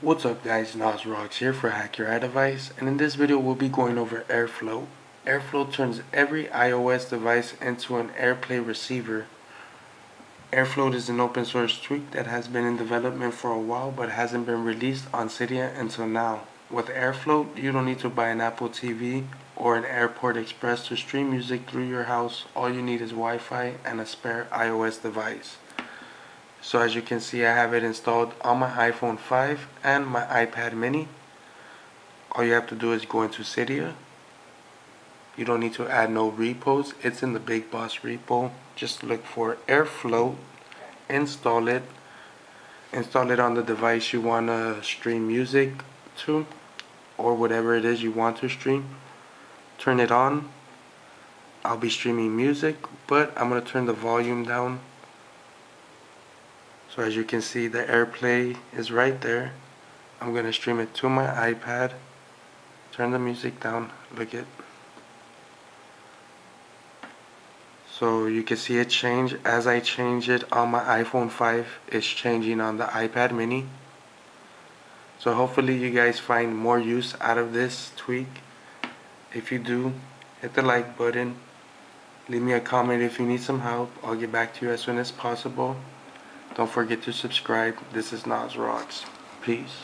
What's up guys, Nas Rocks here for Hack Your iDevice and in this video we'll be going over AirFloat. AirFloat turns every iOS device into an AirPlay receiver. AirFloat is an open source tweak that has been in development for a while but hasn't been released on Cydia until now. With AirFloat, you don't need to buy an Apple TV or an Airport Express to stream music through your house. All you need is Wi-Fi and a spare iOS device. So as you can see I have it installed on my iPhone 5 and my iPad mini. All you have to do is go into Cydia. You don't need to add no repos. It's in the Big Boss repo. Just look for AirFloat. Install it. Install it on the device you want to stream music to or whatever it is you want to stream. Turn it on. I'll be streaming music but I'm going to turn the volume down so as you can see the AirPlay is right there. I'm going to stream it to my iPad. Turn the music down. Look it. So you can see it change as I change it on my iPhone 5 it's changing on the iPad mini so hopefully you guys find more use out of this tweak if you do hit the like button leave me a comment if you need some help I'll get back to you as soon as possible don't forget to subscribe. This is Nas Rocks. Peace.